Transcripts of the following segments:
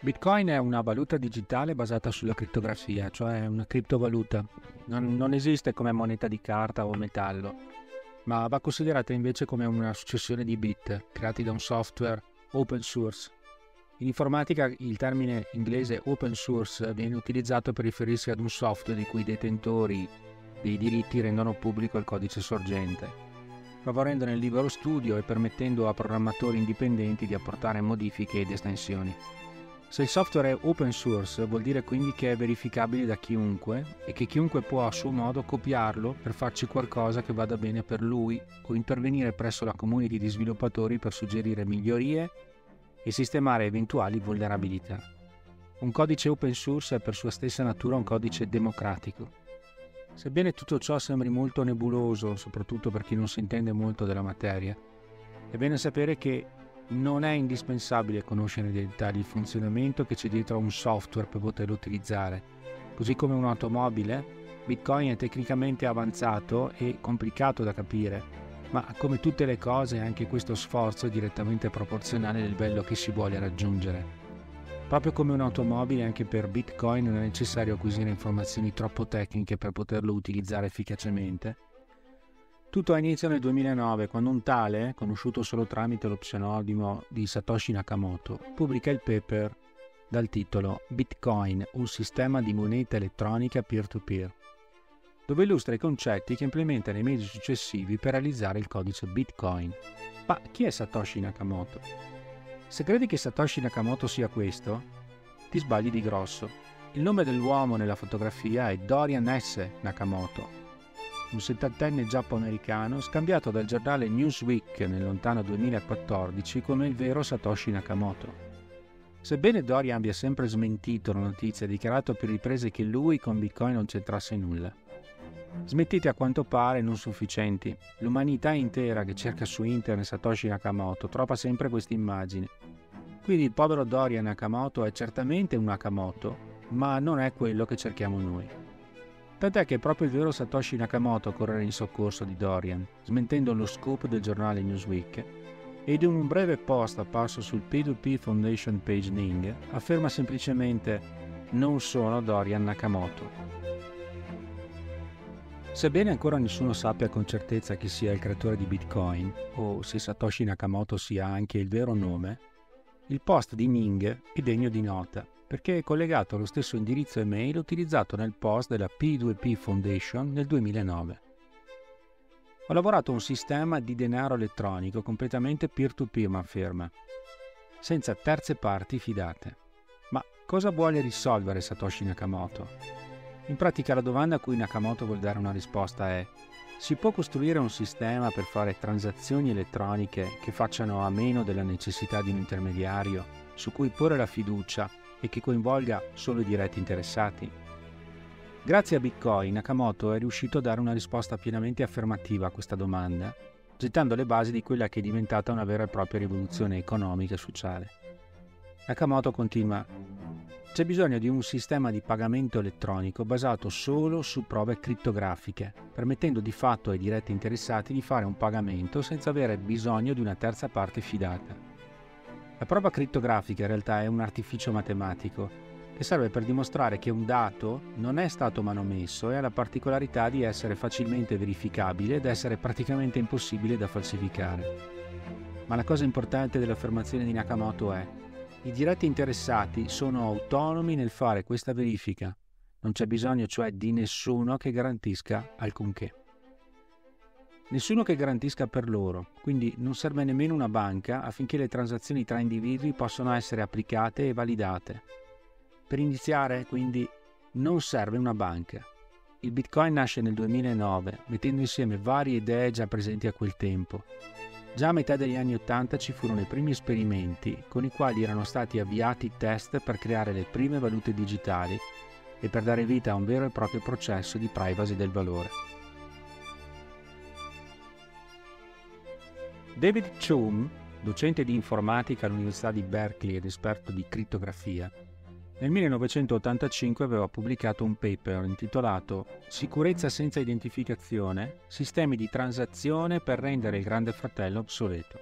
Bitcoin è una valuta digitale basata sulla crittografia, cioè una criptovaluta. Non, non, esiste come moneta di carta o metallo, ma va considerata invece come una successione di bit creati da un software open source. In informatica il termine inglese open source viene utilizzato per riferirsi ad un software di cui i detentori dei diritti rendono pubblico il codice sorgente, favorendone il libero studio e permettendo a programmatori indipendenti di apportare modifiche ed estensioni. Se il software è open source vuol dire quindi che è verificabile da chiunque e che chiunque può a suo modo copiarlo per farci qualcosa che vada bene per lui o intervenire presso la community di sviluppatori per suggerire migliorie e sistemare eventuali vulnerabilità. Un codice open source è per sua stessa natura un codice democratico. Sebbene tutto ciò sembri molto nebuloso, soprattutto per chi non si intende molto della materia, è bene sapere che non è indispensabile conoscere nei dettagli il funzionamento che c'è dietro a un software per poterlo utilizzare. Così come un'automobile, Bitcoin è tecnicamente avanzato e complicato da capire, ma come tutte le cose anche questo sforzo è direttamente proporzionale al livello che si vuole raggiungere. Proprio come un'automobile, anche per Bitcoin non è necessario acquisire informazioni troppo tecniche per poterlo utilizzare efficacemente, tutto ha inizio nel 2009 quando un tale, conosciuto solo tramite lo pseudonimo di Satoshi Nakamoto, pubblica il paper dal titolo Bitcoin, un sistema di moneta elettronica peer-to-peer, dove illustra i concetti che implementa nei mesi successivi per realizzare il codice Bitcoin. Ma chi è Satoshi Nakamoto? Se credi che Satoshi Nakamoto sia questo, ti sbagli di grosso. Il nome dell'uomo nella fotografia è Dorian S. Nakamoto, un settantenne giappo-americano scambiato dal giornale Newsweek nel lontano 2014 come il vero Satoshi Nakamoto. Sebbene Dorian abbia sempre smentito la notizia e dichiarato più riprese che lui con Bitcoin non c'entrasse nulla. Smettite a quanto pare non sufficienti. L'umanità intera che cerca su internet Satoshi Nakamoto trova sempre questa immagine. Quindi il povero Dorian Nakamoto è certamente un Nakamoto, ma non è quello che cerchiamo noi. Tant'è che proprio il vero Satoshi Nakamoto correre in soccorso di Dorian, smentendo lo scoop del giornale Newsweek, ed in un breve post apparso sul P2P Foundation page Ning afferma semplicemente non sono Dorian Nakamoto. Sebbene ancora nessuno sappia con certezza chi sia il creatore di Bitcoin o se Satoshi Nakamoto sia anche il vero nome, il post di Ning è degno di nota perché è collegato allo stesso indirizzo email utilizzato nel post della P2P Foundation nel 2009. Ho lavorato un sistema di denaro elettronico completamente peer-to-peer, ma afferma, senza terze parti fidate. Ma cosa vuole risolvere Satoshi Nakamoto? In pratica la domanda a cui Nakamoto vuole dare una risposta è si può costruire un sistema per fare transazioni elettroniche che facciano a meno della necessità di un intermediario su cui porre la fiducia e che coinvolga solo i diretti interessati? Grazie a Bitcoin, Nakamoto è riuscito a dare una risposta pienamente affermativa a questa domanda, gettando le basi di quella che è diventata una vera e propria rivoluzione economica e sociale. Nakamoto continua c'è bisogno di un sistema di pagamento elettronico basato solo su prove crittografiche, permettendo di fatto ai diretti interessati di fare un pagamento senza avere bisogno di una terza parte fidata. La prova crittografica in realtà è un artificio matematico che serve per dimostrare che un dato non è stato manomesso e ha la particolarità di essere facilmente verificabile ed essere praticamente impossibile da falsificare. Ma la cosa importante dell'affermazione di Nakamoto è i diretti interessati sono autonomi nel fare questa verifica, non c'è bisogno cioè di nessuno che garantisca alcunché. Nessuno che garantisca per loro, quindi non serve nemmeno una banca affinché le transazioni tra individui possano essere applicate e validate. Per iniziare, quindi, non serve una banca. Il Bitcoin nasce nel 2009, mettendo insieme varie idee già presenti a quel tempo. Già a metà degli anni Ottanta ci furono i primi esperimenti con i quali erano stati avviati test per creare le prime valute digitali e per dare vita a un vero e proprio processo di privacy del valore. David Chum, docente di informatica all'Università di Berkeley ed esperto di crittografia, nel 1985 aveva pubblicato un paper intitolato Sicurezza senza identificazione, sistemi di transazione per rendere il Grande Fratello obsoleto.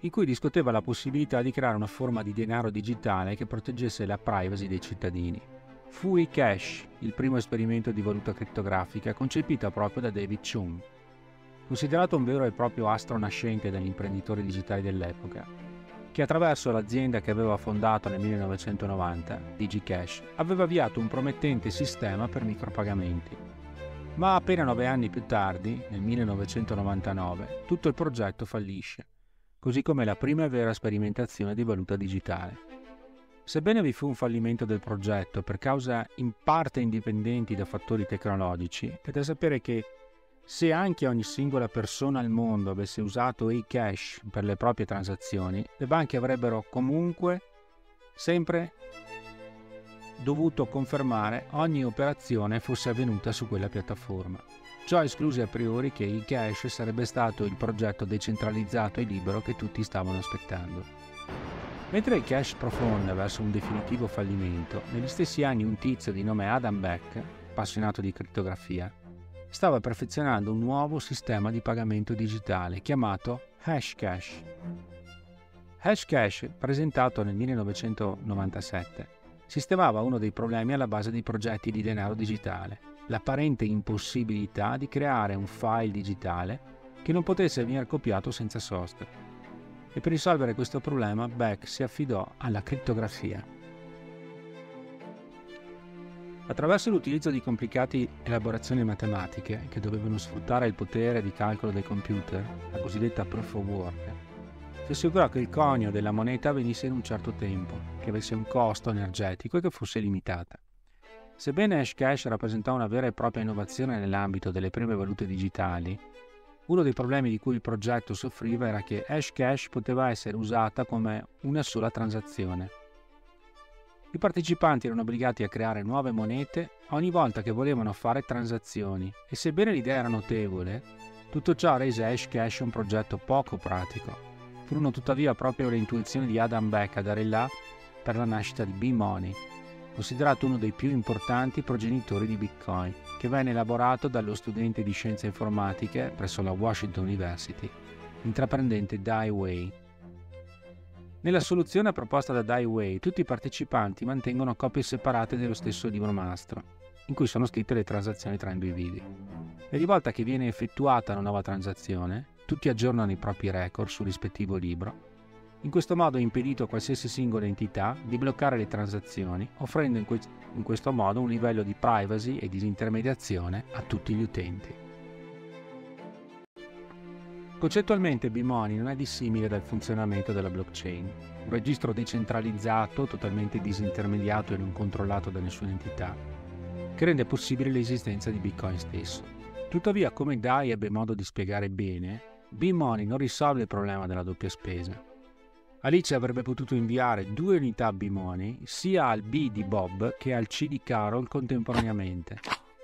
in cui discuteva la possibilità di creare una forma di denaro digitale che proteggesse la privacy dei cittadini. Fu eCash, il primo esperimento di valuta criptografica concepita proprio da David Chung. Considerato un vero e proprio astro nascente dagli imprenditori digitali dell'epoca, che attraverso l'azienda che aveva fondato nel 1990, DigiCash, aveva avviato un promettente sistema per micropagamenti. Ma appena nove anni più tardi, nel 1999, tutto il progetto fallisce, così come la prima vera sperimentazione di valuta digitale. Sebbene vi fu un fallimento del progetto per cause in parte indipendenti da fattori tecnologici, è da sapere che se anche ogni singola persona al mondo avesse usato eCash per le proprie transazioni, le banche avrebbero comunque sempre dovuto confermare ogni operazione fosse avvenuta su quella piattaforma. Ciò escluse a priori che eCash sarebbe stato il progetto decentralizzato e libero che tutti stavano aspettando. Mentre il cash profonda verso un definitivo fallimento, negli stessi anni un tizio di nome Adam Beck, appassionato di crittografia, stava perfezionando un nuovo sistema di pagamento digitale chiamato Hashcash. Hashcash, presentato nel 1997, sistemava uno dei problemi alla base dei progetti di denaro digitale, l'apparente impossibilità di creare un file digitale che non potesse venire copiato senza sosta e per risolvere questo problema Beck si affidò alla crittografia. Attraverso l'utilizzo di complicate elaborazioni matematiche che dovevano sfruttare il potere di calcolo del computer, la cosiddetta proof of work, si assicurò che il conio della moneta venisse in un certo tempo, che avesse un costo energetico e che fosse limitata. Sebbene Hashcash rappresentò una vera e propria innovazione nell'ambito delle prime valute digitali, uno dei problemi di cui il progetto soffriva era che Hashcash poteva essere usata come una sola transazione. I partecipanti erano obbligati a creare nuove monete ogni volta che volevano fare transazioni e sebbene l'idea era notevole, tutto ciò rese Hashcash un progetto poco pratico. Furono tuttavia proprio le intuizioni di Adam Beck a dare là per la nascita di B-Money, considerato uno dei più importanti progenitori di Bitcoin, che venne elaborato dallo studente di scienze informatiche presso la Washington University, intraprendente Dai Wei. Nella soluzione proposta da Dai Wei, tutti i partecipanti mantengono copie separate dello stesso libro mastro, in cui sono scritte le transazioni tra individui. Ogni volta che viene effettuata una nuova transazione, tutti aggiornano i propri record sul rispettivo libro in questo modo è impedito a qualsiasi singola entità di bloccare le transazioni, offrendo in, que- in questo modo un livello di privacy e disintermediazione a tutti gli utenti. Concettualmente Bimoni non è dissimile dal funzionamento della blockchain, un registro decentralizzato, totalmente disintermediato e non controllato da nessuna entità, che rende possibile l'esistenza di Bitcoin stesso. Tuttavia, come Dai ebbe modo di spiegare bene, B-Money non risolve il problema della doppia spesa. Alice avrebbe potuto inviare due unità B-Money sia al B di Bob che al C di Carol contemporaneamente,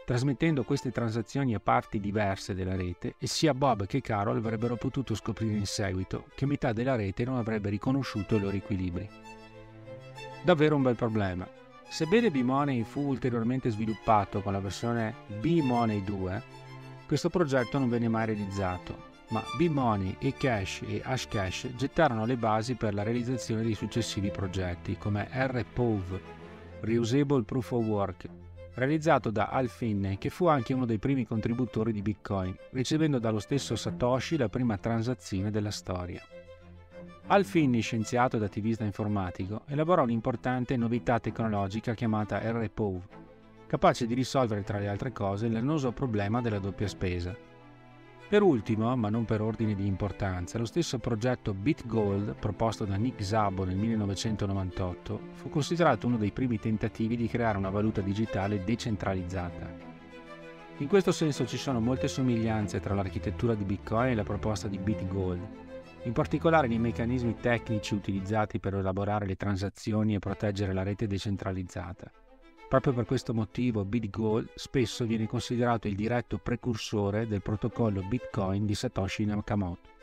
trasmettendo queste transazioni a parti diverse della rete e sia Bob che Carol avrebbero potuto scoprire in seguito che metà della rete non avrebbe riconosciuto i loro equilibri. Davvero un bel problema. Sebbene B-Money fu ulteriormente sviluppato con la versione B-Money 2, questo progetto non venne mai realizzato ma B-Money, eCash e Hashcash gettarono le basi per la realizzazione dei successivi progetti come RPOV, Reusable Proof of Work, realizzato da Al Finney che fu anche uno dei primi contributori di Bitcoin, ricevendo dallo stesso Satoshi la prima transazione della storia. Al Finney, scienziato ed attivista informatico, elaborò un'importante novità tecnologica chiamata RPOV, capace di risolvere tra le altre cose l'annoso problema della doppia spesa, per ultimo, ma non per ordine di importanza, lo stesso progetto BitGold, proposto da Nick Szabo nel 1998, fu considerato uno dei primi tentativi di creare una valuta digitale decentralizzata. In questo senso ci sono molte somiglianze tra l'architettura di Bitcoin e la proposta di BitGold, in particolare nei meccanismi tecnici utilizzati per elaborare le transazioni e proteggere la rete decentralizzata. Proprio per questo motivo BitGold spesso viene considerato il diretto precursore del protocollo Bitcoin di Satoshi Nakamoto.